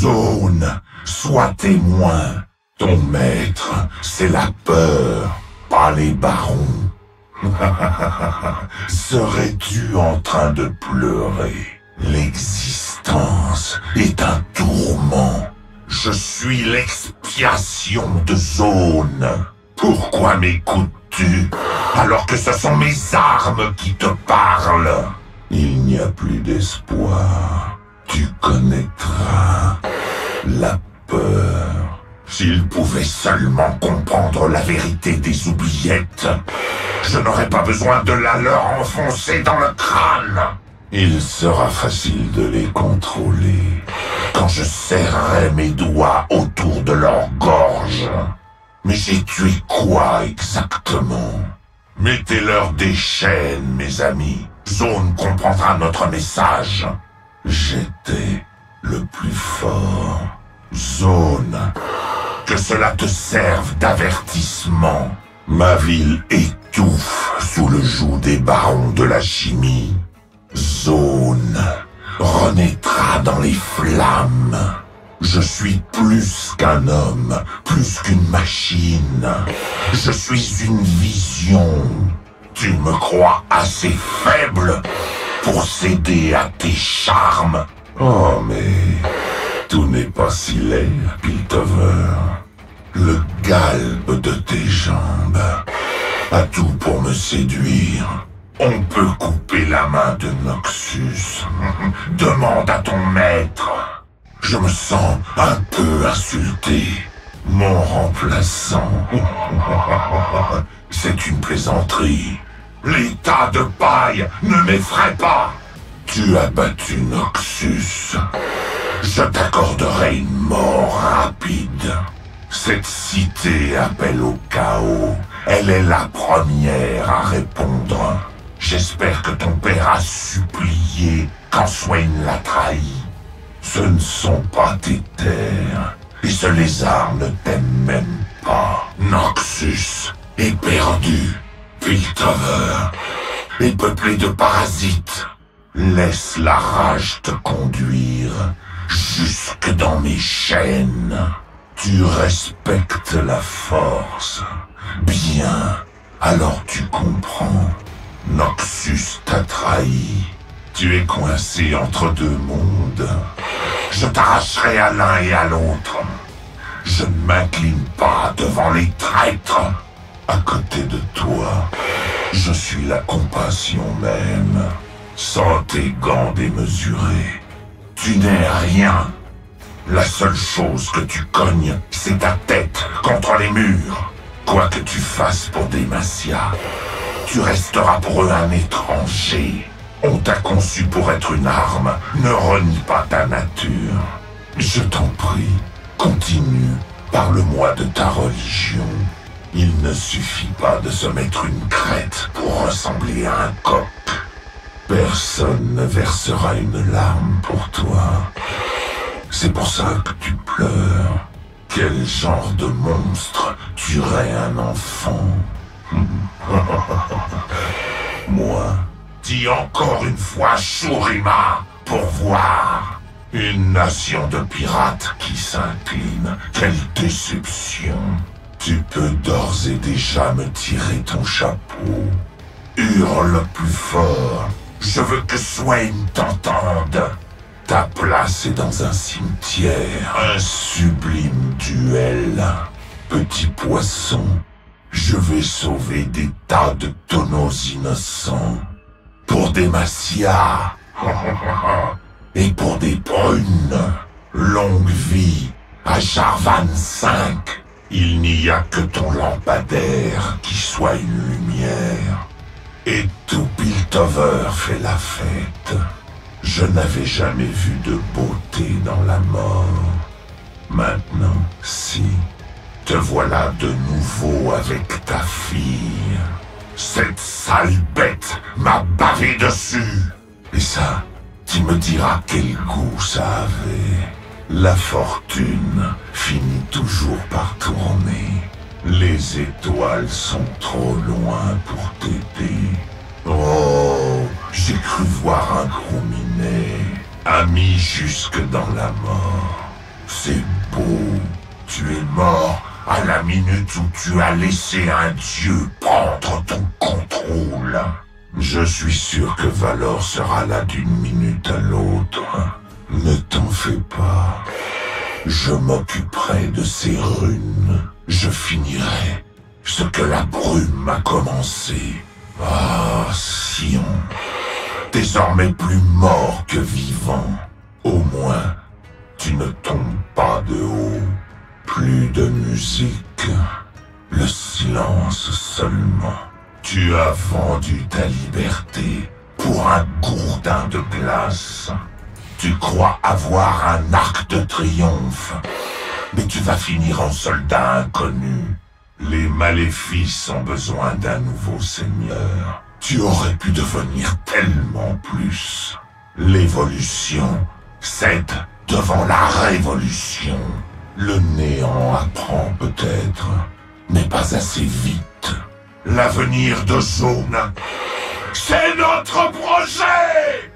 Zone, sois témoin. Ton maître, c'est la peur, pas les barons. Serais-tu en train de pleurer? L'existence est un tourment. Je suis l'expiation de Zone. Pourquoi m'écoutes-tu alors que ce sont mes armes qui te parlent? Il n'y a plus d'espoir. Tu connaîtras la peur. S'il pouvait seulement comprendre la vérité des oubliettes, je n'aurais pas besoin de la leur enfoncer dans le crâne. Il sera facile de les contrôler quand je serrerai mes doigts autour de leur gorge. Mais j'ai tué quoi exactement? Mettez-leur des chaînes, mes amis. Zone comprendra notre message. J'étais le plus fort. Zone, que cela te serve d'avertissement. Ma ville étouffe sous le joug des barons de la chimie. Zone renaîtra dans les flammes. Je suis plus qu'un homme, plus qu'une machine. Je suis une vision. Tu me crois assez faible pour céder à tes charmes Oh, mais tout n'est pas si laid, Piltover. Le galbe de tes jambes a tout pour me séduire. On peut couper la main de Noxus. Demande à ton maître. Je me sens un peu insulté. Mon remplaçant. C'est une plaisanterie. L'état de paille ne m'effraie pas. Tu as battu Noxus. Je t'accorderai une mort rapide. Cette cité appelle au chaos. Elle est la première à répondre. J'espère que ton père a supplié quand Swain l'a trahi. Ce ne sont pas tes terres, et ce lézard ne t'aime même pas. Noxus est perdu. Piltover est peuplé de parasites. Laisse la rage te conduire jusque dans mes chaînes. Tu respectes la force. Bien, alors tu comprends. Noxus t'a trahi. Tu es coincé entre deux mondes. Je t'arracherai à l'un et à l'autre. Je ne m'incline pas devant les traîtres. À côté de toi, je suis la compassion même. Sans tes gants démesurés, tu n'es rien. La seule chose que tu cognes, c'est ta tête contre les murs. Quoi que tu fasses pour Demacia, tu resteras pour eux un étranger. On t'a conçu pour être une arme. Ne renie pas ta nature. Je t'en prie, continue. Parle-moi de ta religion. Il ne suffit pas de se mettre une crête pour ressembler à un coq. Personne ne versera une larme pour toi. C'est pour ça que tu pleures. Quel genre de monstre tuerait un enfant? Moi, dis encore une fois Shurima pour voir. Une nation de pirates qui s'incline. Quelle déception. Tu peux d'ores et déjà me tirer ton chapeau. Hurle plus fort. Je veux que Swain t'entende. Ta place est dans un cimetière. Un sublime duel. Petit poisson, je vais sauver des tas de tonneaux innocents. Pour des Macia. Et pour des brunes. Longue vie à Jarvan 5. Il n'y a que ton lampadaire qui soit une lumière. Et tout Piltover fait la fête. Je n'avais jamais vu de beauté dans la mort. Maintenant, si, te voilà de nouveau avec ta fille. Cette sale bête m'a bavé dessus. Et ça, tu me diras quel goût ça avait. La fortune finit toujours par tourner. Les étoiles sont trop loin pour t'aider. Oh, j'ai cru voir un gros minet, ami jusque dans la mort. C'est beau. Tu es mort à la minute où tu as laissé un dieu prendre ton contrôle. Je suis sûr que Valor sera là d'une minute à l'autre. Ne t'en fais pas. Je m'occuperai de ces runes. Je finirai ce que la brume a commencé. Ah, Sion. Désormais plus mort que vivant. Au moins, tu ne tombes pas de haut. Plus de musique. Le silence seulement. Tu as vendu ta liberté pour un gourdin de glace. Tu crois avoir un arc de triomphe, mais tu vas finir en soldat inconnu. Les maléfices ont besoin d'un nouveau seigneur. Tu aurais pu devenir tellement plus. L'évolution cède devant la révolution. Le néant apprend peut-être, mais pas assez vite. L'avenir de Zone, c'est notre projet